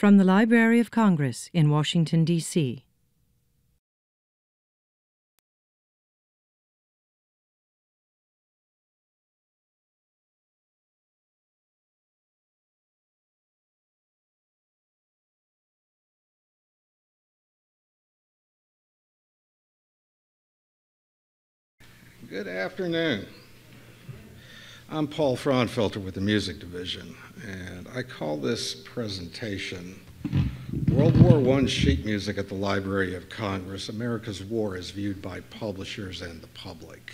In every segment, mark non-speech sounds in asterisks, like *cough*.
From the Library of Congress in Washington, D.C. Good afternoon. I'm Paul Fraunfelter with the Music Division, and I call this presentation World War I Sheet Music at the Library of Congress America's War as Viewed by Publishers and the Public.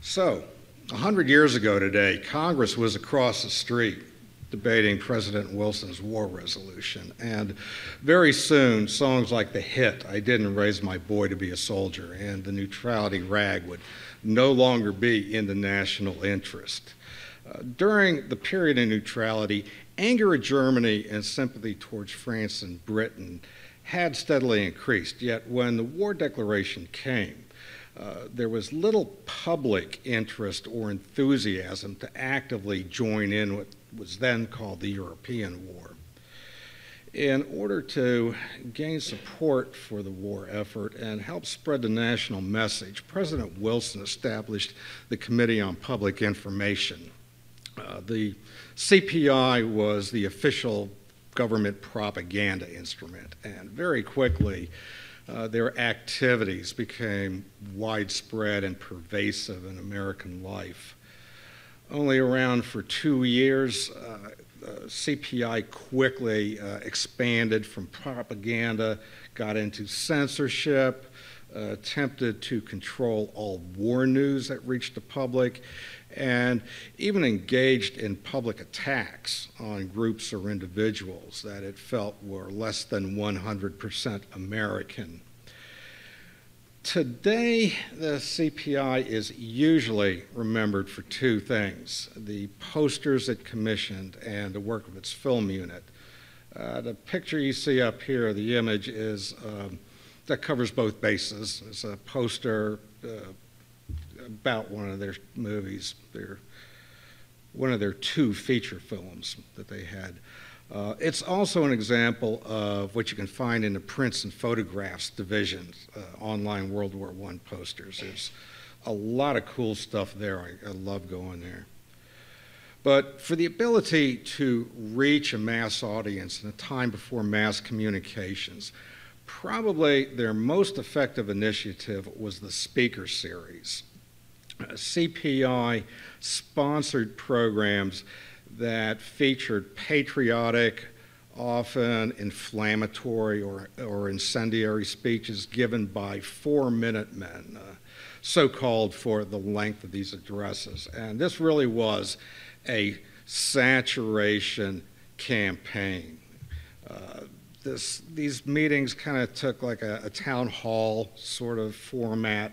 So, 100 years ago today, Congress was across the street debating President Wilson's war resolution. And very soon, songs like the hit, I Didn't Raise My Boy to Be a Soldier, and the neutrality rag would no longer be in the national interest. Uh, during the period of neutrality, anger at Germany and sympathy towards France and Britain had steadily increased. Yet when the war declaration came, uh, there was little public interest or enthusiasm to actively join in what was then called the European War. In order to gain support for the war effort and help spread the national message, President Wilson established the Committee on Public Information. Uh, the CPI was the official government propaganda instrument, and very quickly, uh, their activities became widespread and pervasive in American life only around for two years. Uh, CPI quickly uh, expanded from propaganda, got into censorship, uh, attempted to control all war news that reached the public, and even engaged in public attacks on groups or individuals that it felt were less than 100% American. Today, the CPI is usually remembered for two things the posters it commissioned and the work of its film unit. Uh, the picture you see up here, the image, is um, that covers both bases. It's a poster uh, about one of their movies, their, one of their two feature films that they had. Uh, it's also an example of what you can find in the prints and photographs divisions, uh, online World War I posters. There's a lot of cool stuff there. I, I love going there. But for the ability to reach a mass audience in a time before mass communications, probably their most effective initiative was the speaker series. Uh, CPI sponsored programs that featured patriotic, often inflammatory or, or incendiary speeches given by four Minutemen, uh, so called for the length of these addresses. And this really was a saturation campaign. Uh, this, these meetings kind of took like a, a town hall sort of format.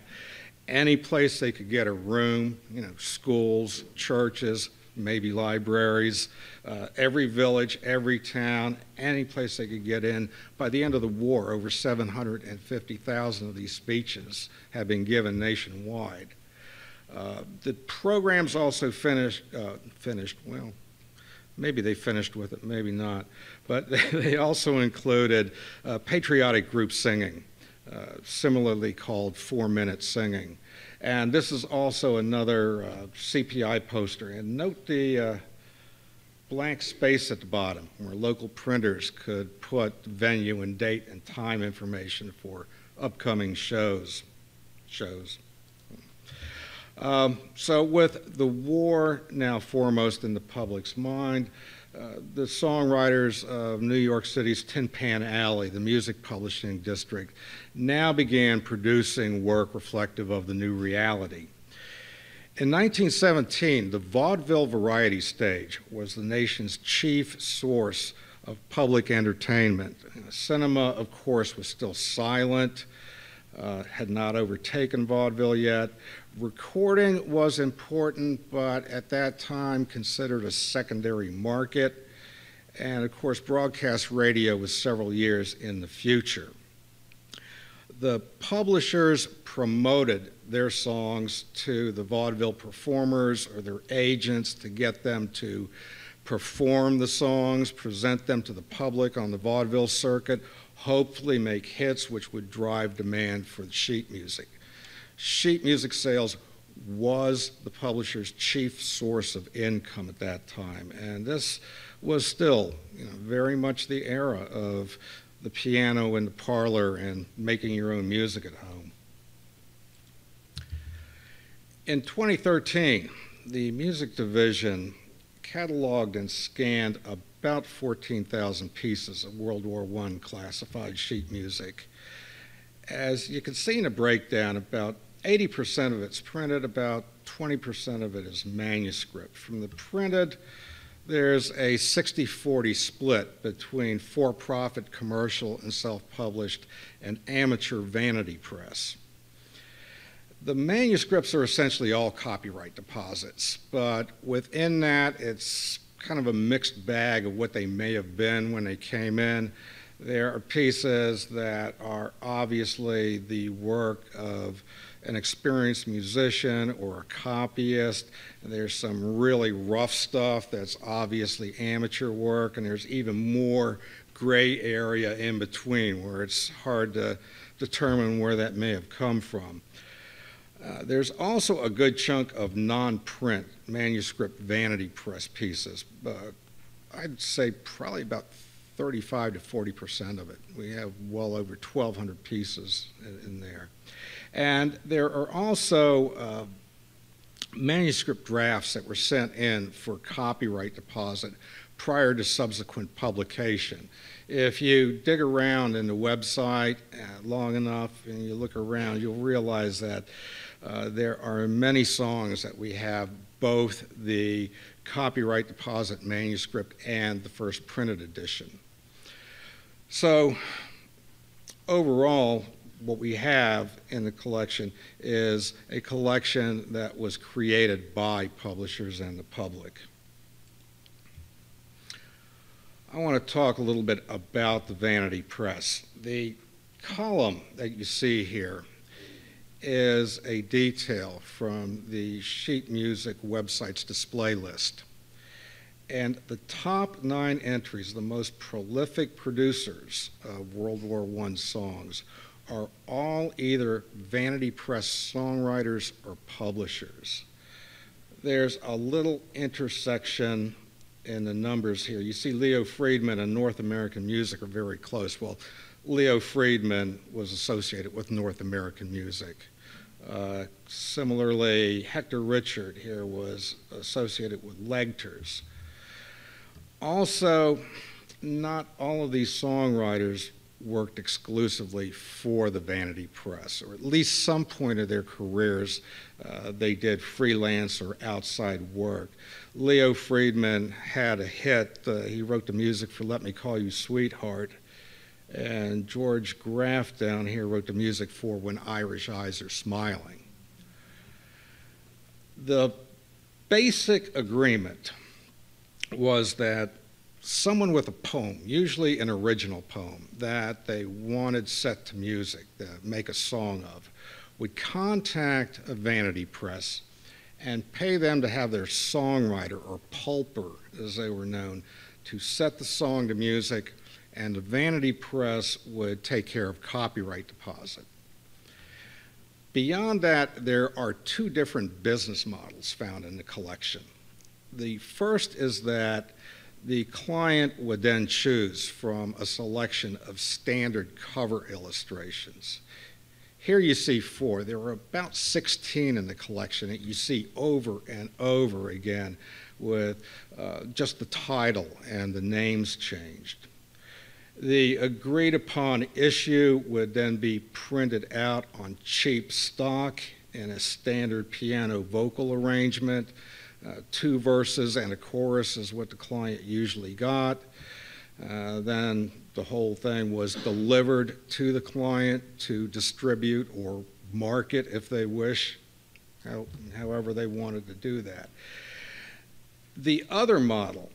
Any place they could get a room, you know, schools, churches, maybe libraries, uh, every village, every town, any place they could get in. By the end of the war, over 750,000 of these speeches have been given nationwide. Uh, the programs also finished, uh, finished, well, maybe they finished with it, maybe not, but *laughs* they also included uh, patriotic group singing, uh, similarly called four minute singing. And this is also another uh, CPI poster. And note the uh, blank space at the bottom where local printers could put venue and date and time information for upcoming shows. Shows. Um, so, with the war now foremost in the public's mind, the songwriters of New York City's Tin Pan Alley, the music publishing district, now began producing work reflective of the new reality. In 1917, the vaudeville variety stage was the nation's chief source of public entertainment. Cinema, of course, was still silent, uh, had not overtaken vaudeville yet. Recording was important, but at that time considered a secondary market. And of course, broadcast radio was several years in the future. The publishers promoted their songs to the vaudeville performers or their agents to get them to perform the songs, present them to the public on the vaudeville circuit, hopefully make hits which would drive demand for the sheet music. Sheet music sales was the publisher's chief source of income at that time, and this was still you know, very much the era of the piano in the parlor and making your own music at home. In 2013, the music division cataloged and scanned about 14,000 pieces of World War I classified sheet music. As you can see in a breakdown, about 80% of it's printed, about 20% of it is manuscript. From the printed, there's a 60 40 split between for profit commercial and self published and amateur vanity press. The manuscripts are essentially all copyright deposits, but within that, it's kind of a mixed bag of what they may have been when they came in. There are pieces that are obviously the work of an experienced musician or a copyist. There's some really rough stuff that's obviously amateur work, and there's even more gray area in between where it's hard to determine where that may have come from. Uh, there's also a good chunk of non-print manuscript vanity press pieces. Uh, I'd say probably about 35 to 40 percent of it. We have well over 1,200 pieces in, in there. And there are also uh, manuscript drafts that were sent in for copyright deposit prior to subsequent publication. If you dig around in the website uh, long enough and you look around, you'll realize that uh, there are many songs that we have both the copyright deposit manuscript and the first printed edition. So, overall, what we have in the collection is a collection that was created by publishers and the public. I want to talk a little bit about the Vanity Press. The column that you see here is a detail from the sheet music website's display list. And the top nine entries, the most prolific producers of World War I songs, are all either Vanity Press songwriters or publishers. There's a little intersection in the numbers here. You see Leo Friedman and North American Music are very close. Well, Leo Friedman was associated with North American music. Uh, similarly, Hector Richard here was associated with Legters. Also, not all of these songwriters worked exclusively for the Vanity Press, or at least some point of their careers, uh, they did freelance or outside work. Leo Friedman had a hit. Uh, he wrote the music for Let Me Call You Sweetheart. And George Graff down here wrote the music for When Irish Eyes Are Smiling. The basic agreement was that someone with a poem, usually an original poem, that they wanted set to music, to make a song of, would contact a vanity press and pay them to have their songwriter or pulper, as they were known, to set the song to music, and the vanity press would take care of copyright deposit. Beyond that, there are two different business models found in the collection. The first is that the client would then choose from a selection of standard cover illustrations. Here you see four. There are about 16 in the collection that you see over and over again with uh, just the title and the names changed. The agreed upon issue would then be printed out on cheap stock in a standard piano vocal arrangement uh, two verses and a chorus is what the client usually got. Uh, then the whole thing was delivered to the client to distribute or market if they wish, how, however they wanted to do that. The other model,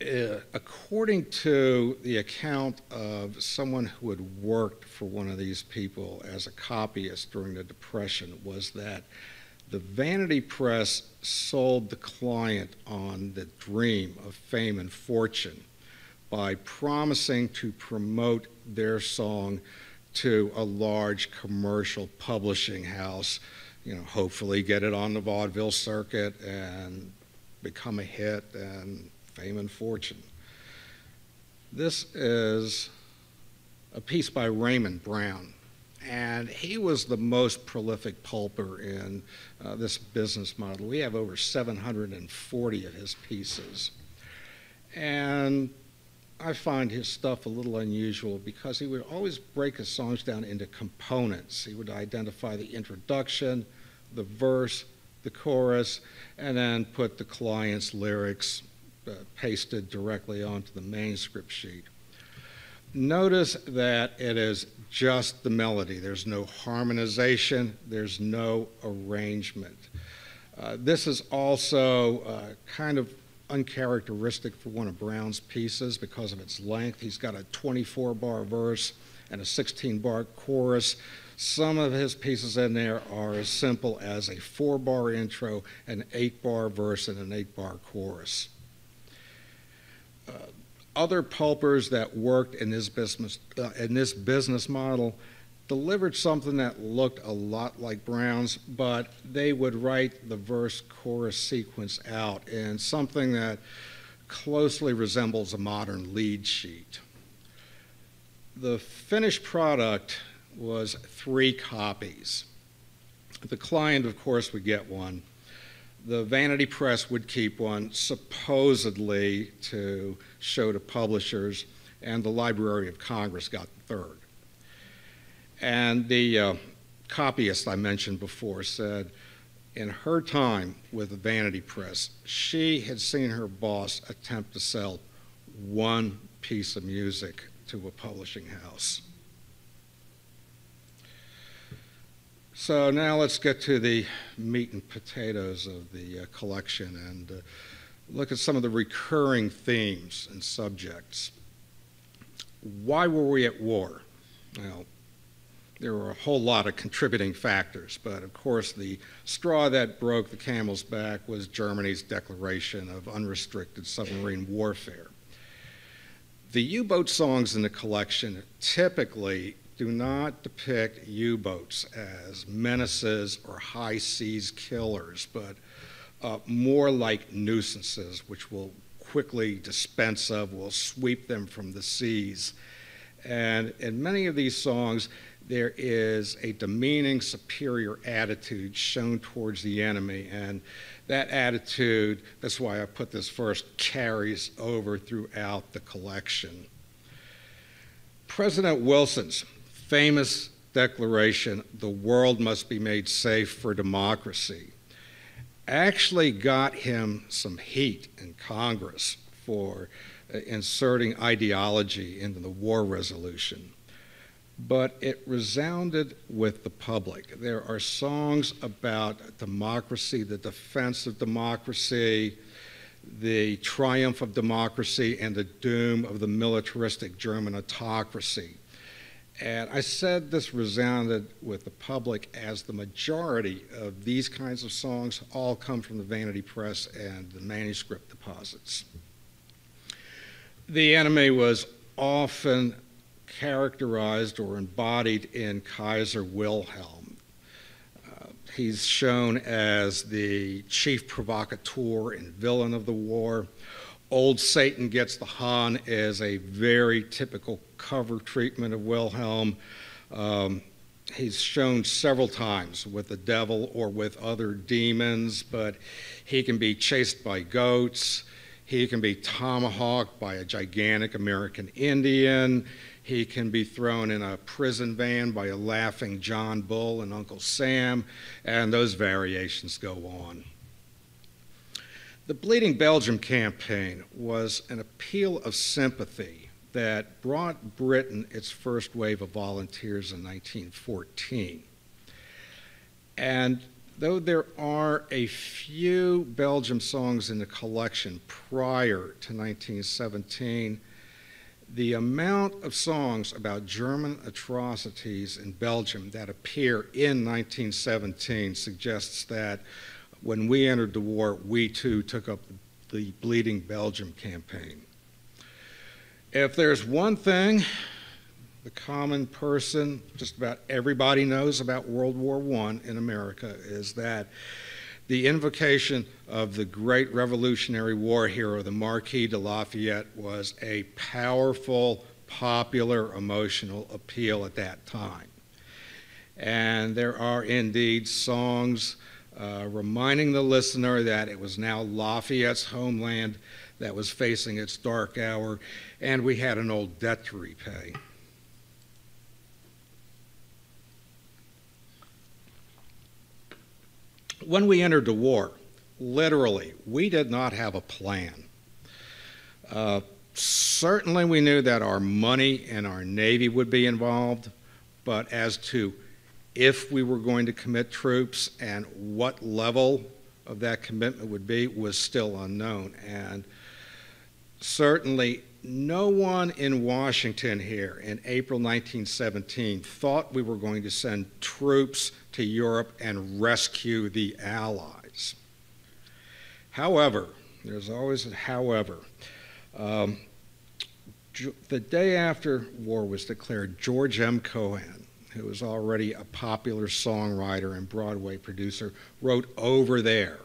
uh, according to the account of someone who had worked for one of these people as a copyist during the Depression, was that The vanity press sold the client on the dream of fame and fortune by promising to promote their song to a large commercial publishing house, you know, hopefully get it on the vaudeville circuit and become a hit and fame and fortune. This is a piece by Raymond Brown, and he was the most prolific pulper in uh, this business model. We have over 740 of his pieces. And I find his stuff a little unusual because he would always break his songs down into components. He would identify the introduction, the verse, the chorus, and then put the client's lyrics uh, pasted directly onto the manuscript sheet. Notice that it is just the melody. There's no harmonization, there's no arrangement. Uh, this is also uh, kind of uncharacteristic for one of Brown's pieces because of its length. He's got a 24 bar verse and a 16 bar chorus. Some of his pieces in there are as simple as a four bar intro, an eight bar verse, and an eight bar chorus. Uh, other pulpers that worked in this business, uh, in this business model delivered something that looked a lot like Brown's, but they would write the verse chorus sequence out in something that closely resembles a modern lead sheet. The finished product was three copies. The client, of course, would get one. The Vanity Press would keep one, supposedly to show to publishers, and the Library of Congress got the third. And the uh, copyist I mentioned before said, in her time with the Vanity Press, she had seen her boss attempt to sell one piece of music to a publishing house. So now let's get to the meat and potatoes of the uh, collection and uh, look at some of the recurring themes and subjects. Why were we at war? Well, there were a whole lot of contributing factors, but of course, the straw that broke the camel's back was Germany's declaration of unrestricted submarine warfare. The U boat songs in the collection typically do not depict U boats as menaces or high seas killers, but uh, more like nuisances, which we'll quickly dispense of, will sweep them from the seas. And in many of these songs, there is a demeaning, superior attitude shown towards the enemy. And that attitude, that's why I put this first, carries over throughout the collection. President Wilson's famous declaration, the world must be made safe for democracy, actually got him some heat in Congress for uh, inserting ideology into the war resolution but it resounded with the public. There are songs about democracy, the defense of democracy, the triumph of democracy, and the doom of the militaristic German autocracy. And I said this resounded with the public as the majority of these kinds of songs all come from the Vanity Press and the manuscript deposits. The enemy was often characterized or embodied in Kaiser Wilhelm. Uh, he's shown as the chief provocateur and villain of the war. Old Satan Gets the Hun is a very typical cover treatment of Wilhelm. Um, he's shown several times with the devil or with other demons, but he can be chased by goats. He can be tomahawked by a gigantic American Indian. He can be thrown in a prison van by a laughing John Bull and Uncle Sam, and those variations go on. The Bleeding Belgium campaign was an appeal of sympathy that brought Britain its first wave of volunteers in 1914. And though there are a few Belgium songs in the collection prior to 1917, The amount of songs about German atrocities in Belgium that appear in 1917 suggests that when we entered the war, we too took up the Bleeding Belgium campaign. If there's one thing the common person, just about everybody knows about World War I in America, is that the invocation of the great Revolutionary War hero, the Marquis de Lafayette, was a powerful, popular, emotional appeal at that time. And there are indeed songs uh, reminding the listener that it was now Lafayette's homeland that was facing its dark hour, and we had an old debt to repay. When we entered the war, literally, we did not have a plan. Uh, certainly, we knew that our money and our Navy would be involved, but as to if we were going to commit troops and what level of that commitment would be was still unknown. And certainly, no one in Washington here in April 1917 thought we were going to send troops to Europe and rescue the Allies. However, there's always a however. Um, the day after war was declared, George M. Cohan, who was already a popular songwriter and Broadway producer, wrote Over There.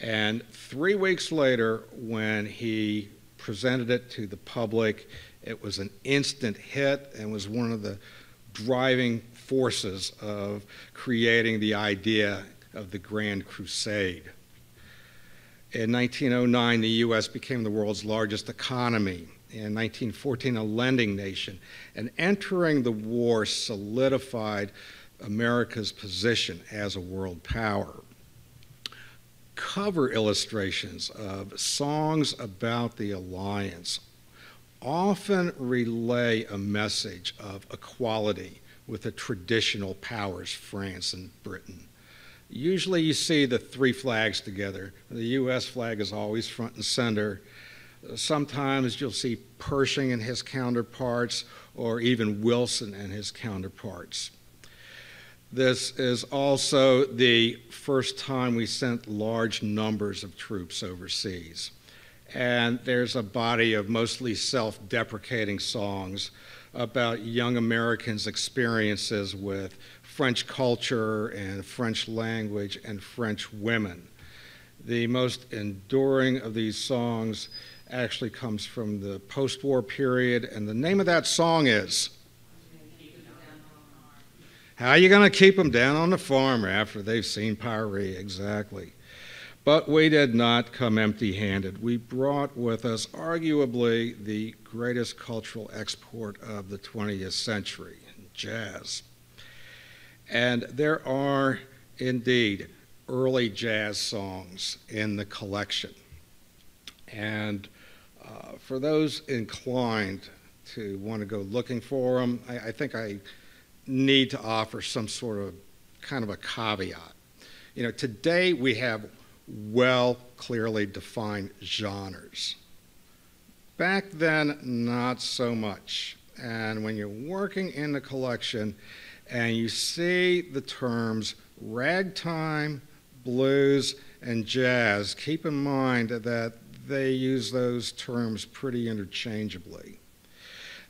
And three weeks later, when he presented it to the public. It was an instant hit and was one of the driving forces of creating the idea of the Grand Crusade. In 1909, the U.S. became the world's largest economy. In 1914, a lending nation. And entering the war solidified America's position as a world power cover illustrations of songs about the alliance often relay a message of equality with the traditional powers, France and Britain. Usually you see the three flags together. The U.S. flag is always front and center. Sometimes you'll see Pershing and his counterparts, or even Wilson and his counterparts. This is also the first time we sent large numbers of troops overseas. And there's a body of mostly self deprecating songs about young Americans' experiences with French culture and French language and French women. The most enduring of these songs actually comes from the post war period, and the name of that song is how are you going to keep them down on the farm after they've seen Paris? Exactly. But we did not come empty handed. We brought with us arguably the greatest cultural export of the 20th century jazz. And there are indeed early jazz songs in the collection. And uh, for those inclined to want to go looking for them, I, I think I need to offer some sort of kind of a caveat. You know, today we have well, clearly defined genres. Back then, not so much. And when you're working in the collection and you see the terms ragtime, blues, and jazz, keep in mind that they use those terms pretty interchangeably.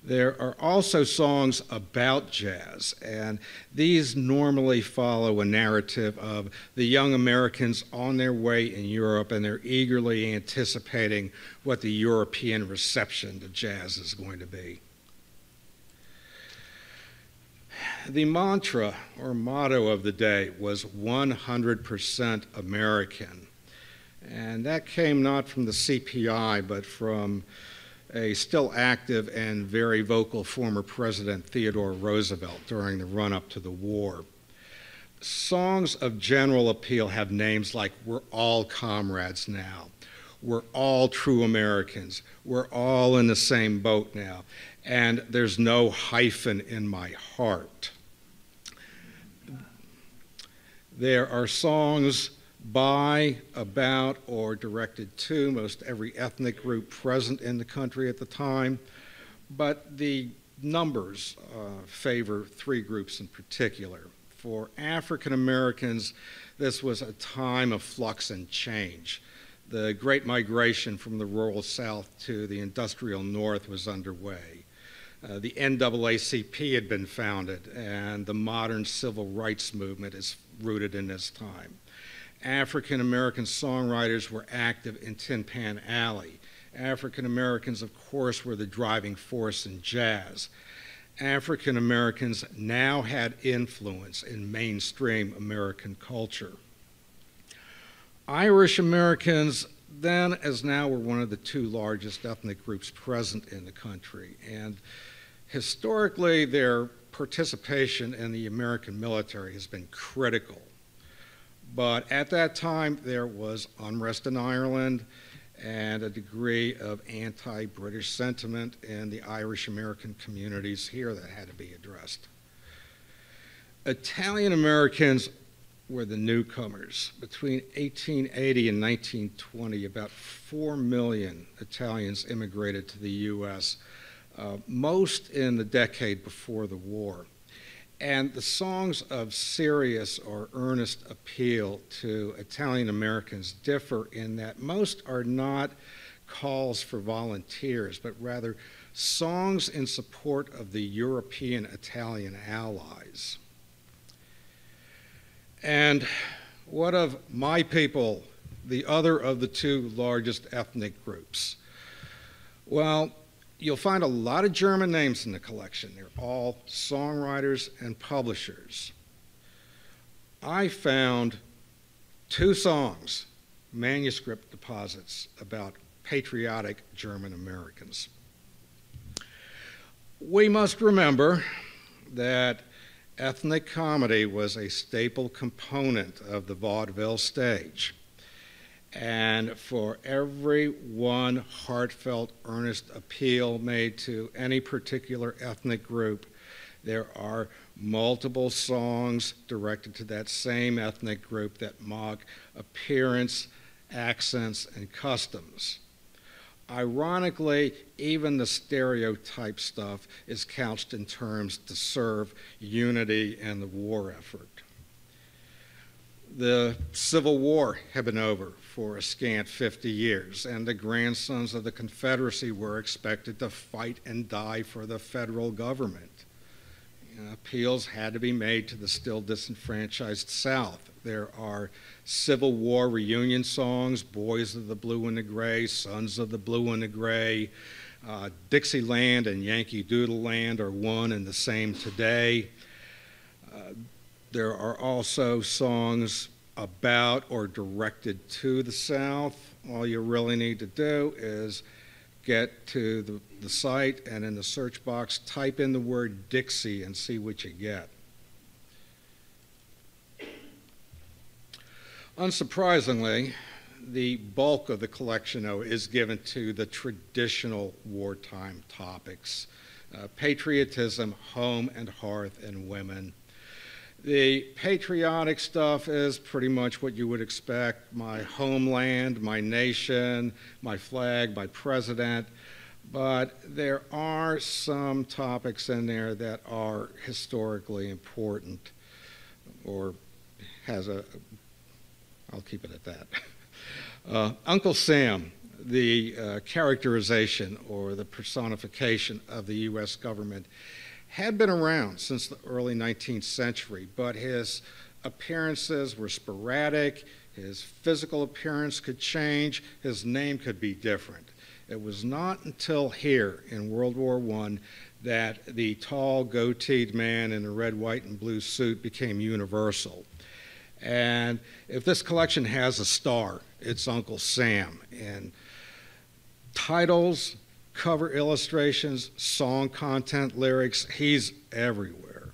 There are also songs about jazz, and these normally follow a narrative of the young Americans on their way in Europe, and they're eagerly anticipating what the European reception to jazz is going to be. The mantra or motto of the day was 100% American. And that came not from the CPI, but from a still active and very vocal former President Theodore Roosevelt during the run up to the war. Songs of general appeal have names like We're All Comrades Now, We're All True Americans, We're All in the Same Boat Now, and There's No Hyphen in My Heart. There are songs by, about, or directed to most every ethnic group present in the country at the time. but the numbers uh, favor three groups in particular. For African Americans, this was a time of flux and change. The Great Migration from the rural South to the industrial North was underway. Uh, the NAACP had been founded, and the modern civil rights movement is rooted in this time. African American songwriters were active in Tin Pan Alley. African Americans, of course, were the driving force in jazz. African Americans now had influence in mainstream American culture. Irish Americans then as now were one of the two largest ethnic groups present in the country. And historically, their participation in the American military has been critical. But at that time, there was unrest in Ireland and a degree of anti British sentiment in the Irish American communities here that had to be addressed. Italian Americans were the newcomers. Between 1880 and 1920, about 4 million Italians immigrated to the U.S., uh, most in the decade before the war. And the songs of serious or earnest appeal to Italian Americans differ in that most are not calls for volunteers, but rather songs in support of the European Italian allies. And what of my people, the other of the two largest ethnic groups? Well, you'll find a lot of German names in the collection. They're all songwriters and publishers. I found two songs, manuscript deposits about patriotic German Americans. We must remember that ethnic comedy was a staple component of the vaudeville stage. And for every one heartfelt, earnest appeal made to any particular ethnic group, there are multiple songs directed to that same ethnic group that mock appearance, accents, and customs. Ironically, even the stereotype stuff is couched in terms to serve unity and the war effort. The Civil War had been over for a scant 50 years, and the grandsons of the Confederacy were expected to fight and die for the federal government. You know, appeals had to be made to the still disenfranchised South. There are Civil War reunion songs, Boys of the Blue and the Gray, Sons of the Blue and the Gray. Uh, Dixieland and Yankee Doodle Land are one and the same today. Uh, there are also songs about or directed to the South. All you really need to do is get to the, the site and in the search box type in the word Dixie and see what you get. Unsurprisingly, the bulk of the collection though, is given to the traditional wartime topics uh, patriotism, home and hearth, and women. The patriotic stuff is pretty much what you would expect my homeland, my nation, my flag, my president. But there are some topics in there that are historically important or has a I'll keep it at that. *laughs* Uh, Uncle Sam, the uh, characterization or the personification of the U.S. government, had been around since the early 19th century, but his appearances were sporadic, his physical appearance could change, his name could be different. It was not until here in World War I that the tall, goateed man in a red, white, and blue suit became universal. And if this collection has a star, it's Uncle Sam. And titles, cover illustrations, song content, lyrics, he's everywhere.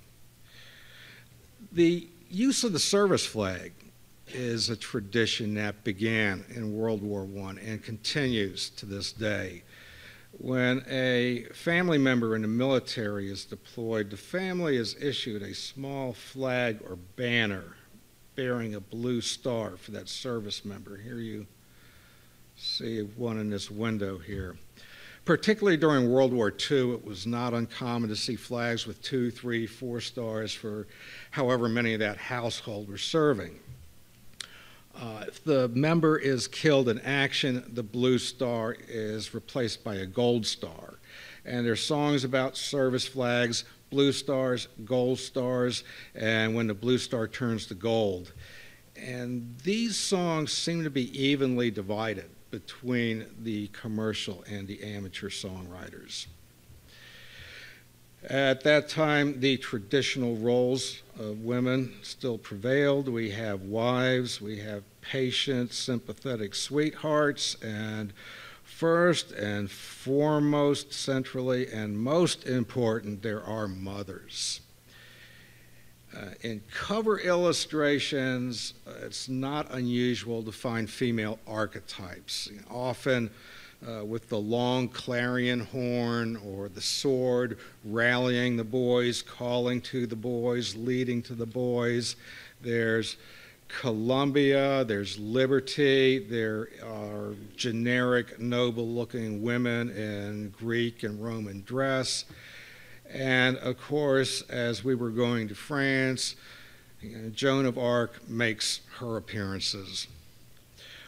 The use of the service flag is a tradition that began in World War I and continues to this day. When a family member in the military is deployed, the family is issued a small flag or banner bearing a blue star for that service member. Here you see one in this window here. Particularly during World War II, it was not uncommon to see flags with two, three, four stars for however many of that household were serving. Uh, if the member is killed in action, the blue star is replaced by a gold star. And there's songs about service flags, blue stars, gold stars, and when the blue star turns to gold. And these songs seem to be evenly divided between the commercial and the amateur songwriters. At that time, the traditional roles of women still prevailed. We have wives, we have patient, sympathetic sweethearts, and first and foremost, centrally, and most important, there are mothers. Uh, in cover illustrations, uh, it's not unusual to find female archetypes. You know, often, uh, with the long clarion horn or the sword, rallying the boys, calling to the boys, leading to the boys. There's Columbia, there's Liberty, there are generic, noble looking women in Greek and Roman dress. And of course, as we were going to France, Joan of Arc makes her appearances.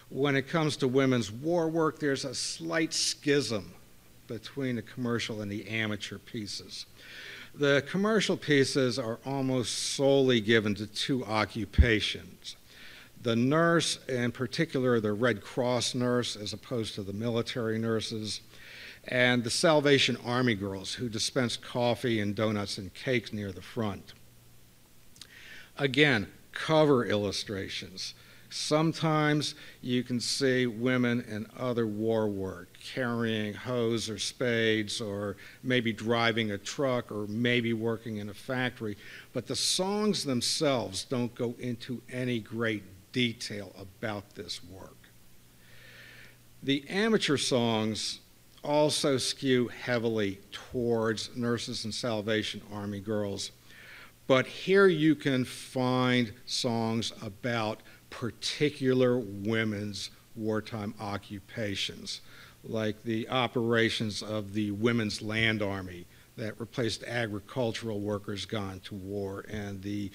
When it comes to women's war work, there's a slight schism between the commercial and the amateur pieces. The commercial pieces are almost solely given to two occupations. The nurse, in particular the Red Cross nurse, as opposed to the military nurses, and the Salvation Army girls who dispense coffee and donuts and cakes near the front. Again, cover illustrations. Sometimes you can see women in other war work carrying hoes or spades or maybe driving a truck or maybe working in a factory, but the songs themselves don't go into any great detail about this work. The amateur songs also skew heavily towards nurses and Salvation Army girls, but here you can find songs about particular women's wartime occupations, like the operations of the Women's Land Army that replaced agricultural workers gone to war and the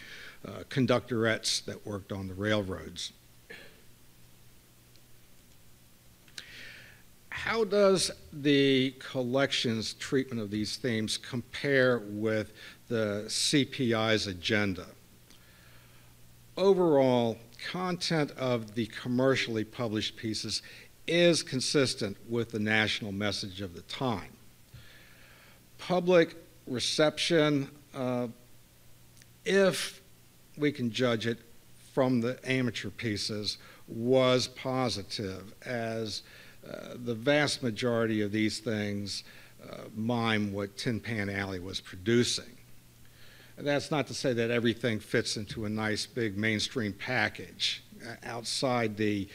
uh, conductorettes that worked on the railroads. How does the collection's treatment of these themes compare with the CPI's agenda? Overall, content of the commercially published pieces is consistent with the national message of the time. Public reception, uh, if we can judge it from the amateur pieces, was positive, as the vast majority of these things uh, mime what Tin Pan Alley was producing. That's not to say that everything fits into a nice big mainstream package. Uh, outside the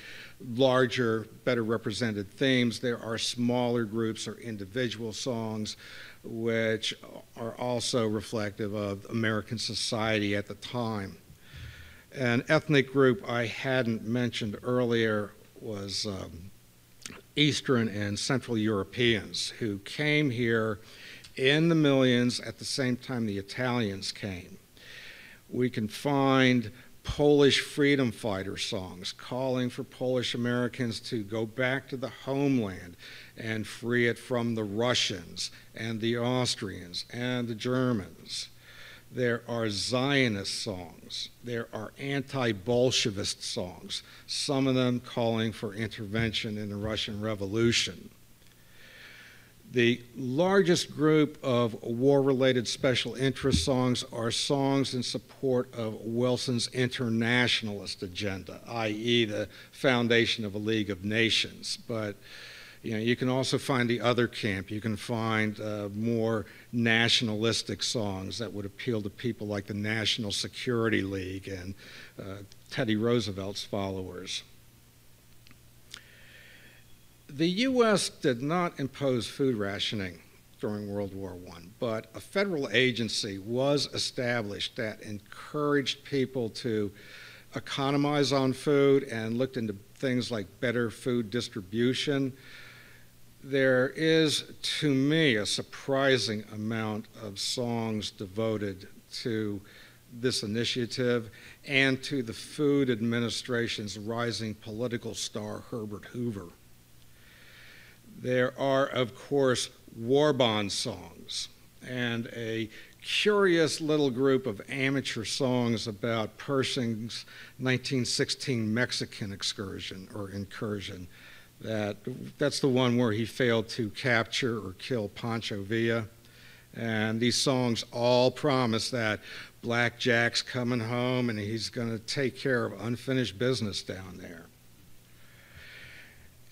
larger, better represented themes, there are smaller groups or individual songs which are also reflective of American society at the time. An ethnic group I hadn't mentioned earlier was um, Eastern and Central Europeans who came here in the millions at the same time the Italians came. We can find Polish freedom fighter songs calling for Polish Americans to go back to the homeland and free it from the Russians and the Austrians and the Germans. There are Zionist songs. There are anti Bolshevist songs, some of them calling for intervention in the Russian Revolution. The largest group of war related special interest songs are songs in support of Wilson's internationalist agenda, i.e., the foundation of a League of Nations. But you, know, you can also find the other camp. You can find uh, more nationalistic songs that would appeal to people like the National Security League and uh, Teddy Roosevelt's followers. The U.S. did not impose food rationing during World War I, but a federal agency was established that encouraged people to economize on food and looked into things like better food distribution. There is, to me, a surprising amount of songs devoted to this initiative and to the Food Administration's rising political star, Herbert Hoover. There are, of course, war bond songs and a curious little group of amateur songs about Pershing's 1916 Mexican excursion or incursion. That, that's the one where he failed to capture or kill Pancho Villa. And these songs all promise that Black Jack's coming home and he's going to take care of unfinished business down there.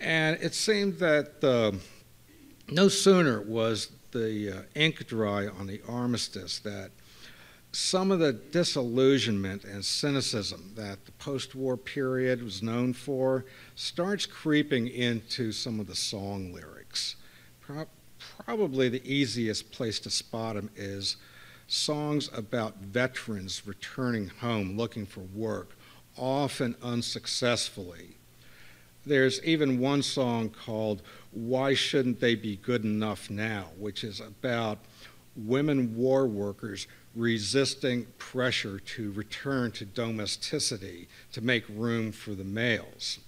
And it seemed that uh, no sooner was the uh, ink dry on the armistice that some of the disillusionment and cynicism that the post war period was known for starts creeping into some of the song lyrics. Pro- probably the easiest place to spot them is songs about veterans returning home looking for work, often unsuccessfully. There's even one song called Why Shouldn't They Be Good Enough Now, which is about women war workers resisting pressure to return to domesticity to make room for the males.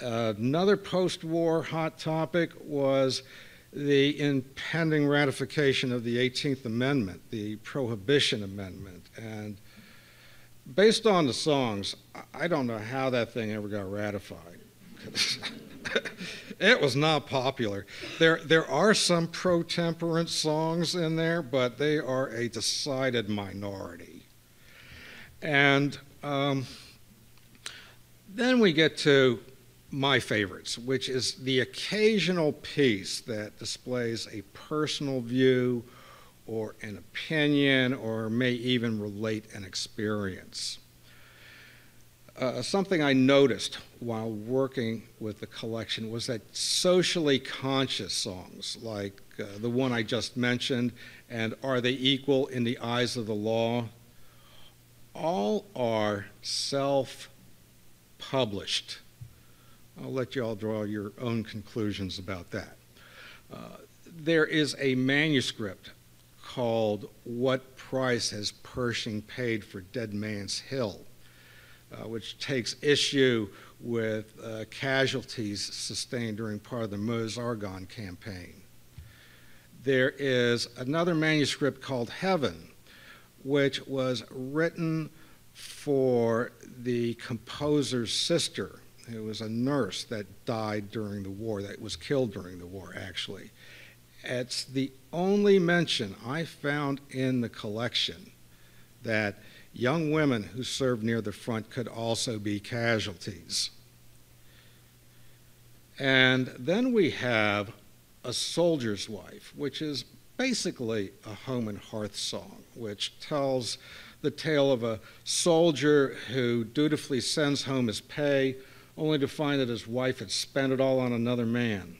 Another post war hot topic was the impending ratification of the 18th Amendment, the Prohibition Amendment. And based on the songs, I don't know how that thing ever got ratified. *laughs* *laughs* it was not popular. There, there are some pro temperance songs in there, but they are a decided minority. And um, then we get to my favorites, which is the occasional piece that displays a personal view or an opinion or may even relate an experience. Uh, something I noticed while working with the collection was that socially conscious songs, like uh, the one I just mentioned, and Are They Equal in the Eyes of the Law, all are self published I'll let you all draw your own conclusions about that. Uh, there is a manuscript called What Price Has Pershing Paid for Dead Man's Hill, uh, which takes issue with uh, casualties sustained during part of the Meuse Argonne campaign. There is another manuscript called Heaven, which was written for the composer's sister it was a nurse that died during the war, that was killed during the war, actually. It's the only mention I found in the collection that young women who served near the front could also be casualties. And then we have A Soldier's Wife, which is basically a home and hearth song, which tells the tale of a soldier who dutifully sends home his pay only to find that his wife had spent it all on another man.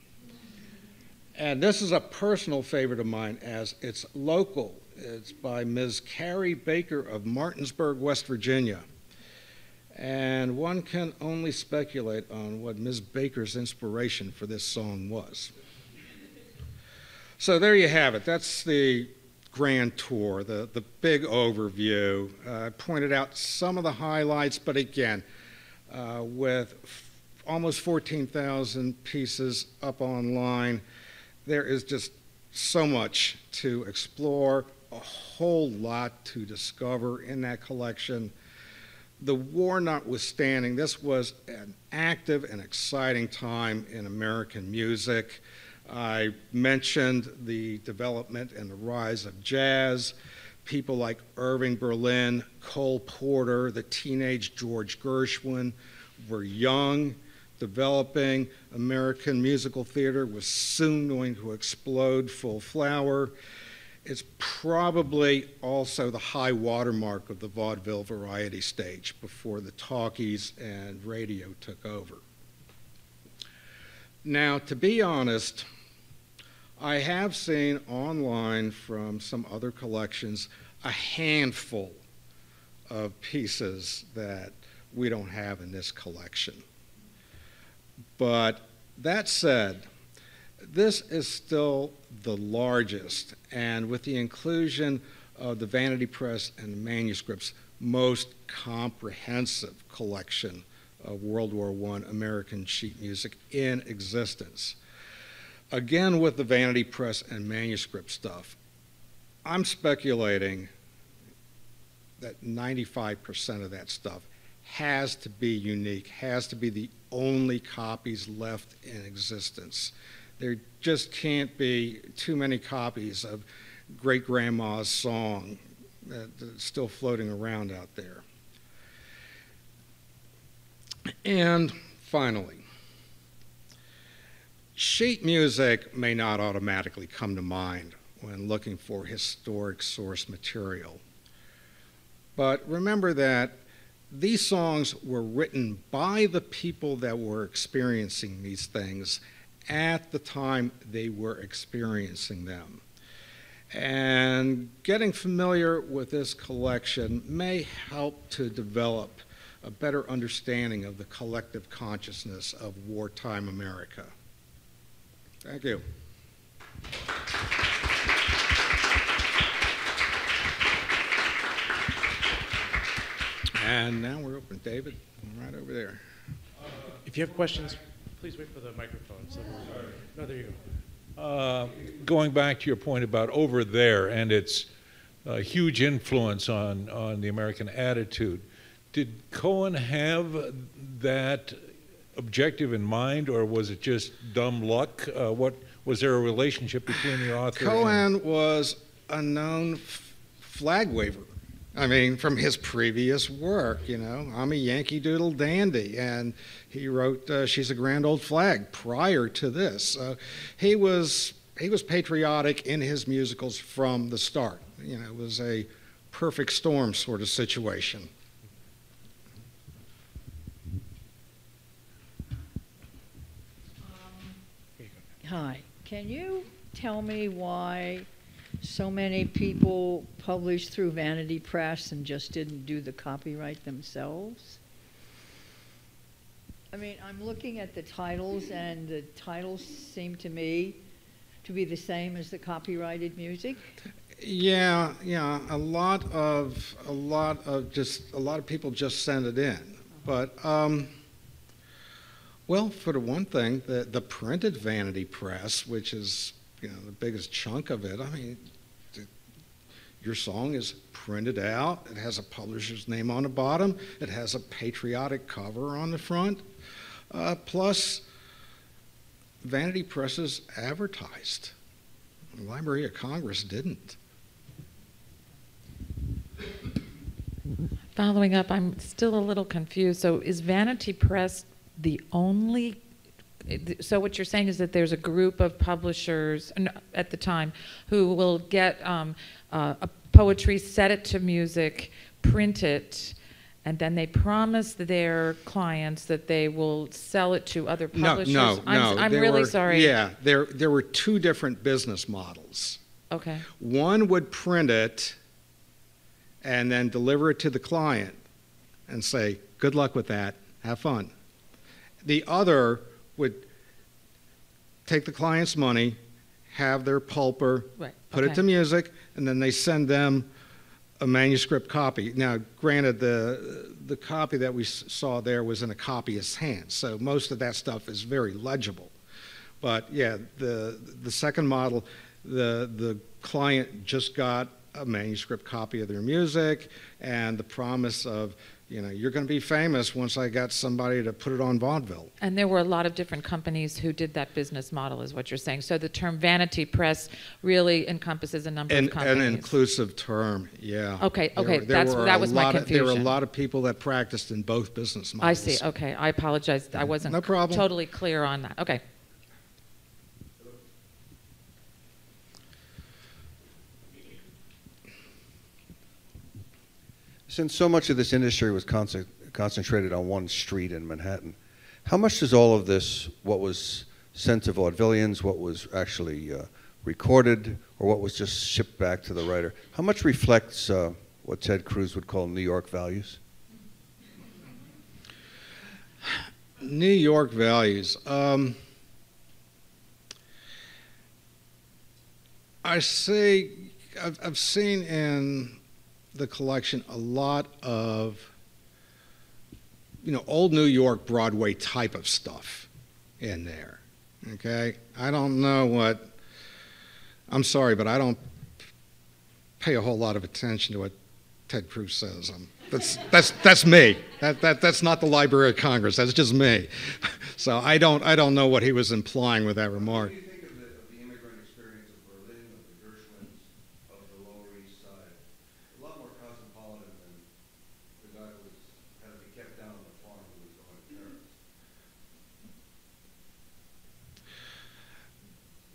And this is a personal favorite of mine as it's local. It's by Ms. Carrie Baker of Martinsburg, West Virginia. And one can only speculate on what Ms. Baker's inspiration for this song was. So there you have it. That's the grand tour, the, the big overview. Uh, I pointed out some of the highlights, but again, uh, with almost 14,000 pieces up online. There is just so much to explore, a whole lot to discover in that collection. The war notwithstanding, this was an active and exciting time in American music. I mentioned the development and the rise of jazz. People like Irving Berlin, Cole Porter, the teenage George Gershwin were young, developing. American musical theater was soon going to explode full flower. It's probably also the high watermark of the vaudeville variety stage before the talkies and radio took over. Now, to be honest, I have seen online from some other collections a handful of pieces that we don't have in this collection. But that said, This is still the largest, and with the inclusion of the Vanity Press and the manuscripts, most comprehensive collection of World War I American sheet music in existence. Again, with the Vanity Press and manuscript stuff, I'm speculating that 95% of that stuff has to be unique, has to be the only copies left in existence. There just can't be too many copies of great grandma's song that's still floating around out there. And finally, sheet music may not automatically come to mind when looking for historic source material. But remember that these songs were written by the people that were experiencing these things at the time they were experiencing them. And getting familiar with this collection may help to develop a better understanding of the collective consciousness of wartime America. Thank you. And now we're open. David, right over there. If you have questions, please wait for the microphone. So no, there you go. Uh, going back to your point about over there and its uh, huge influence on, on the American attitude, did Cohan have that objective in mind, or was it just dumb luck? Uh, what was there a relationship between the author? Cohan was a known flag waver. I mean, from his previous work, you know, I'm a Yankee Doodle dandy, and he wrote uh, "She's a Grand Old Flag" prior to this. Uh, he was he was patriotic in his musicals from the start. You know, it was a perfect storm sort of situation. Hi. Can you tell me why so many people published through Vanity Press and just didn't do the copyright themselves? I mean, I'm looking at the titles, and the titles seem to me to be the same as the copyrighted music. Yeah, yeah. A lot of a lot of just a lot of people just send it in, but. Um, well, for the one thing, the, the printed vanity press, which is you know the biggest chunk of it. I mean, your song is printed out. It has a publisher's name on the bottom. It has a patriotic cover on the front. Uh, plus, vanity presses advertised. The Library of Congress didn't. Following up, I'm still a little confused. So, is Vanity Press the only so what you're saying is that there's a group of publishers at the time who will get um, uh, a poetry, set it to music, print it, and then they promise their clients that they will sell it to other publishers. No, no, I'm, no. I'm really were, sorry. Yeah, there there were two different business models. Okay. One would print it and then deliver it to the client and say, "Good luck with that. Have fun." The other would take the client's money, have their pulper, right. put okay. it to music, and then they send them a manuscript copy. Now, granted, the the copy that we saw there was in a copyist's hands, so most of that stuff is very legible. But yeah, the the second model, the the client just got a manuscript copy of their music and the promise of you know, you're going to be famous once I got somebody to put it on vaudeville. And there were a lot of different companies who did that business model, is what you're saying. So the term vanity press really encompasses a number an, of companies. An inclusive term, yeah. Okay, okay, there, that's that was my of, confusion. there were a lot of people that practiced in both business models. I see. Okay, I apologize. I wasn't no problem. totally clear on that. Okay. Since so much of this industry was con- concentrated on one street in Manhattan, how much does all of this, what was sent to vaudevillians, what was actually uh, recorded, or what was just shipped back to the writer, how much reflects uh, what Ted Cruz would call New York values? New York values. Um, I see, I've, I've seen in the collection a lot of, you know, old New York Broadway type of stuff in there. Okay? I don't know what, I'm sorry, but I don't pay a whole lot of attention to what Ted Cruz says. Um, that's, that's, that's me. That, that, that's not the Library of Congress. That's just me. *laughs* So I don't, I don't know what he was implying with that remark. What do you think of the, of the immigrant experience of Berlin, of the Gershwins, of the Lower East Side? A lot more cosmopolitan than the guy who was, had to be kept down on the farm who was going to Paris.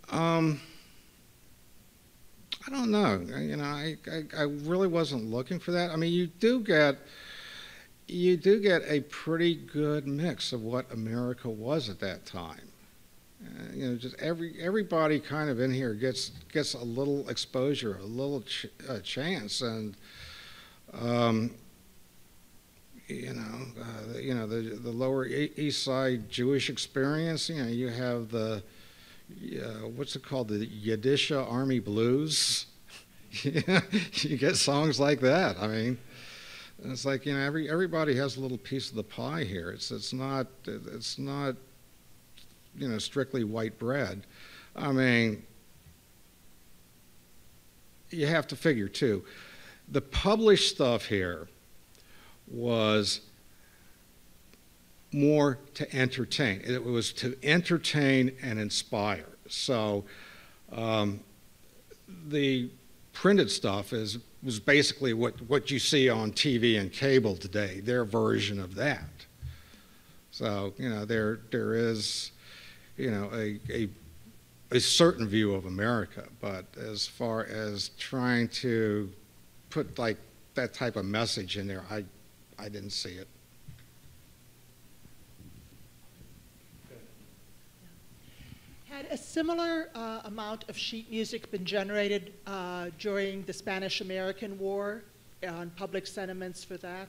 Um, I don't know. You know, I, I, I really wasn't looking for that. I mean, you do get, you do get a pretty good mix of what America was at that time. Uh, you know, just every everybody kind of in here gets gets a little exposure, a little ch- uh, chance, and um, you know, uh, you know the the Lower East Side Jewish experience. You know, you have the yeah, what's it called? The Yiddish Army Blues. *laughs* You get songs like that. I mean, it's like you know, every everybody has a little piece of the pie here. It's it's not it's not you know strictly white bread. I mean, you have to figure too. The published stuff here was more to entertain. It was to entertain and inspire. So um, the printed stuff is was basically what, what you see on TV and cable today, their version of that. So, you know, there there is, you know, a, a a certain view of America, but as far as trying to put like that type of message in there, I I didn't see it. A similar uh, amount of sheet music been generated uh, during the Spanish American War on public sentiments for that?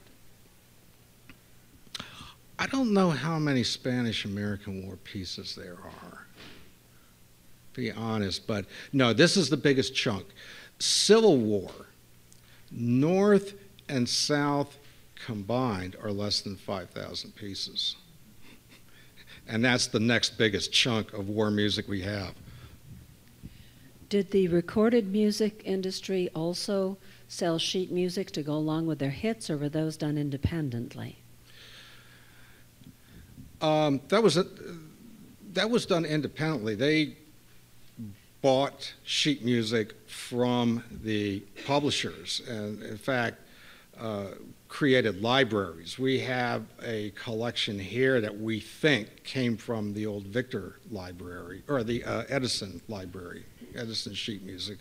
I don't know how many Spanish American War pieces there are, be honest, but no, this is the biggest chunk. Civil War, North and South combined are less than 5,000 pieces. And that's the next biggest chunk of war music we have. Did the recorded music industry also sell sheet music to go along with their hits, or were those done independently? Um, that was a, that was done independently. They bought sheet music from the publishers, and in fact, uh, created libraries. We have a collection here that we think came from the old Victor Library or the uh, Edison Library, Edison sheet music.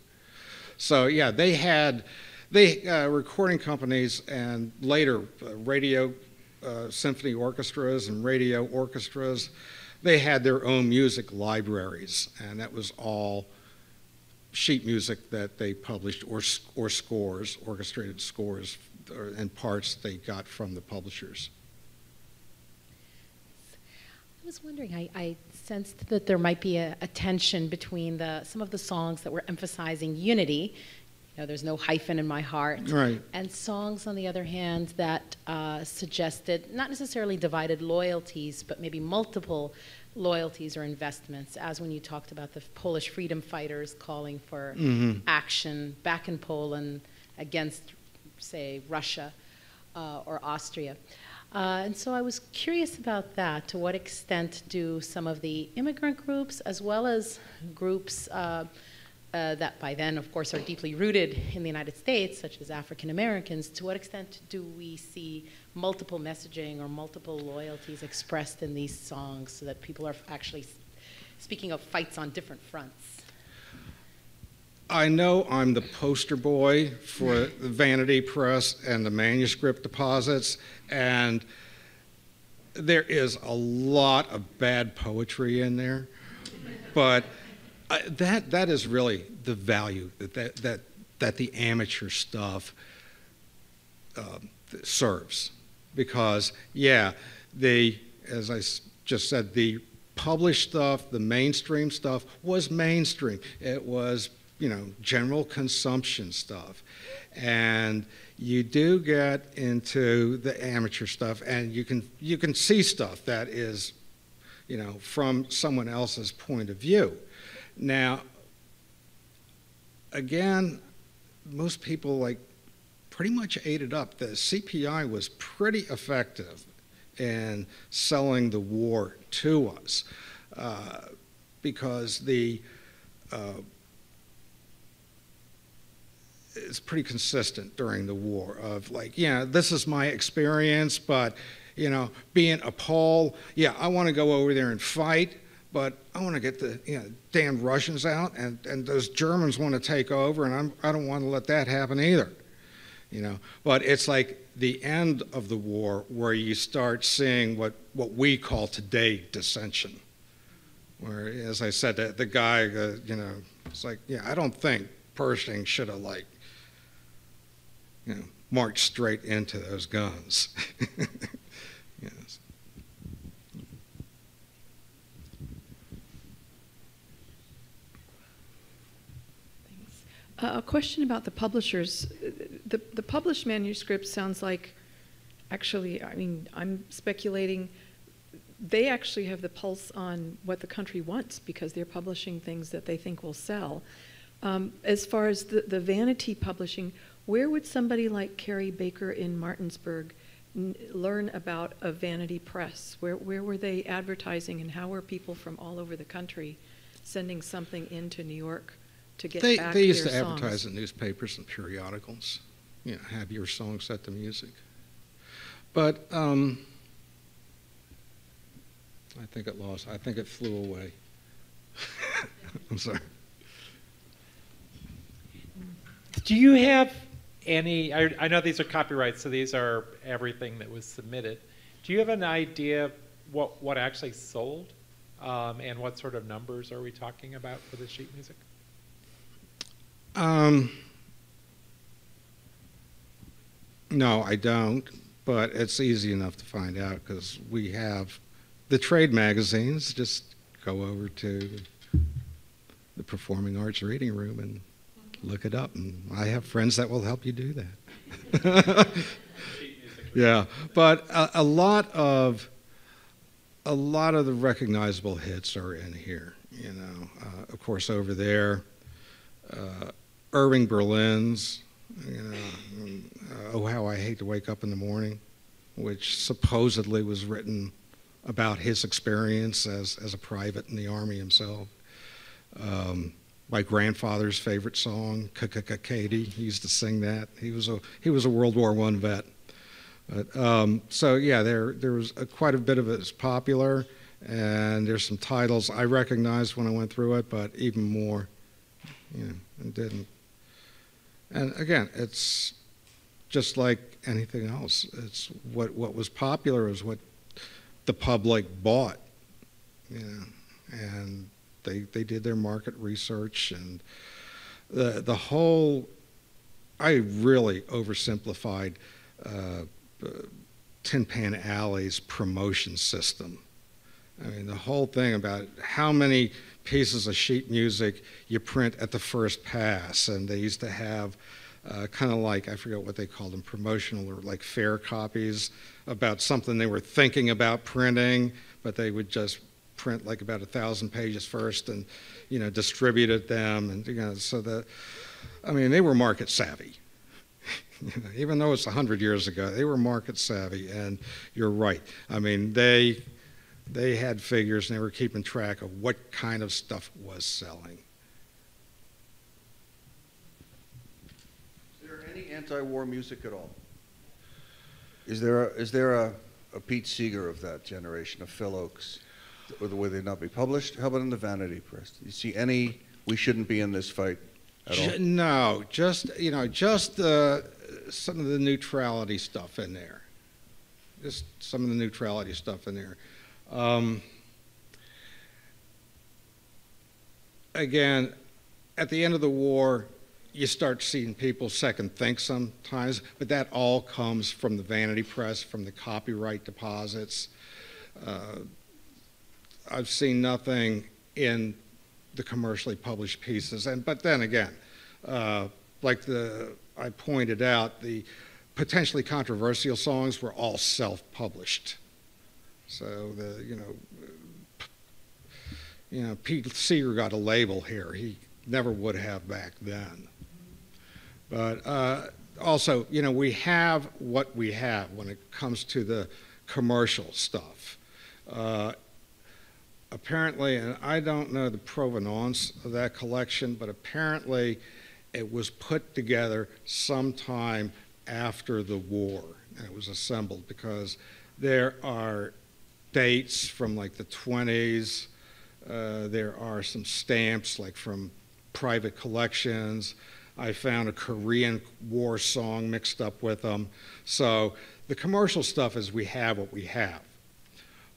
So yeah, they had they uh, recording companies and later uh, radio uh, symphony orchestras and radio orchestras. They had their own music libraries, and that was all sheet music that they published or or scores, orchestrated scores or, and parts they got from the publishers. I was wondering, I, I sensed that there might be a, a tension between the, some of the songs that were emphasizing unity. You know, there's no hyphen in my heart. Right. And songs, on the other hand, that uh, suggested not necessarily divided loyalties, but maybe multiple loyalties or investments, as when you talked about the Polish freedom fighters calling for Mhm. action back in Poland against, say, Russia uh, or Austria. Uh, and so I was curious about that. To what extent do some of the immigrant groups, as well as groups uh, uh, that by then, of course, are deeply rooted in the United States, such as African Americans, to what extent do we see multiple messaging or multiple loyalties expressed in these songs so that people are actually speaking of fights on different fronts? I know I'm the poster boy for the Vanity Press and the manuscript deposits, and there is a lot of bad poetry in there. But that that is really the value that that that, that the amateur stuff uh, serves, because yeah, the as I just said, the published stuff, the mainstream stuff was mainstream. It was you know, general consumption stuff. And you do get into the amateur stuff, and you can, you can see stuff that is, you know, from someone else's point of view. Now, again, most people like pretty much ate it up. The CPI was pretty effective in selling the war to us uh, because the uh, it's pretty consistent during the war of like, yeah, this is my experience, but you know, being a Pole, yeah, I want to go over there and fight, but I want to get the you know, damn Russians out, and, and those Germans want to take over, and I'm, I don't want to let that happen either. You know, but it's like the end of the war where you start seeing what, what we call today dissension. Where, as I said, the, the guy, uh, you know, it's like, yeah, I don't think Pershing should have like you know, march straight into those guns. *laughs* yes. Uh, a question about the publishers. The, the published manuscript sounds like, actually, I mean, I'm speculating, they actually have the pulse on what the country wants because they're publishing things that they think will sell. Um, as far as the, the vanity publishing, where would somebody like Carrie Baker in Martinsburg learn about a vanity press? Where, where were they advertising and how were people from all over the country sending something into New York to get they, back They used to songs? advertise in newspapers and periodicals, you know, have your song set to music. But um, I think it lost, I think it flew away. *laughs* I'm sorry. Do you have any, I, I know these are copyrights, so these are everything that was submitted. Do you have an idea what, what actually sold? Um, and what sort of numbers are we talking about for the sheet music? Um, no, I don't, but it's easy enough to find out because we have the trade magazines. Just go over to the Performing Arts Reading Room and look it up. And I have friends that will help you do that. *laughs* yeah, but a, a, lot of a lot of the recognizable hits are in here. You know, uh, of course, over there, uh, Irving Berlin's. You know, uh, oh how I hate to wake up in the morning, which supposedly was written about his experience as as a private in the army himself. Um, my grandfather's favorite song, Katie. He used to sing that. He was a he was a World War One vet. But, um, so yeah, there there was a, quite a bit of it is popular, and there's some titles I recognized when I went through it, but even more, you know, didn't. And again, it's just like anything else. It's what what was popular is what the public bought, you know, and they, they did their market research and the, the whole, I really oversimplified uh, Tin Pan Alley's promotion system. I mean, the whole thing about how many pieces of sheet music you print at the first pass, and they used to have uh, kind of like, I forget what they called them, promotional or like fair copies about something they were thinking about printing, but they would just print like about a thousand pages first and you know distributed them and you know so that I mean they were market savvy. *laughs* even though it's a hundred years ago, they were market savvy, and you're right. I mean they they had figures and they were keeping track of what kind of stuff was selling. Is there any anti-war music at all? Is there a, is there a, a Pete Seeger of that generation, of Phil Ochs? Or the way they not be published? How about in the vanity press? Do you see any? We shouldn't be in this fight at all. No, just you know, just uh, some of the neutrality stuff in there. Just some of the neutrality stuff in there. Um, again, at the end of the war, you start seeing people second think sometimes, but that all comes from the vanity press, from the copyright deposits. Uh, I've seen nothing in the commercially published pieces. And but then again, uh, like the I pointed out, the potentially controversial songs were all self-published. So the you know, you know, Pete Seeger got a label here. He never would have back then. But uh, also, you know, we have what we have when it comes to the commercial stuff. Uh, apparently, and I don't know the provenance of that collection, but apparently it was put together sometime after the war and it was assembled because there are dates from like the 20s. Uh, there are some stamps like from private collections. I found a Korean War song mixed up with them. So the commercial stuff is we have what we have.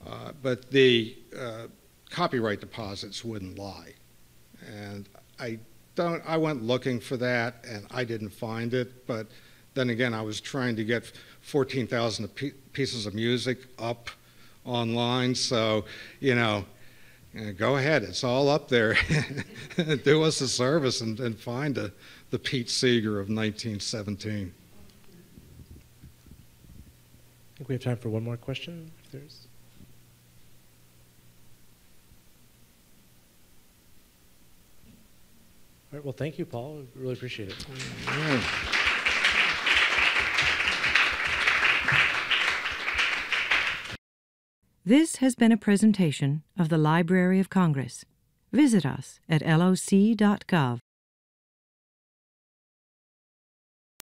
Uh, but the uh, copyright deposits wouldn't lie. And I don't, I went looking for that and I didn't find it. But then again, I was trying to get 14,000 pieces of music up online. So, you know, eh, go ahead, it's all up there. *laughs* Do us a service and, and find a, the Pete Seeger of 1917. I think we have time for one more question, if there's. Right, well, thank you, Paul. Really appreciate it. This has been a presentation of the Library of Congress. Visit us at loc.gov.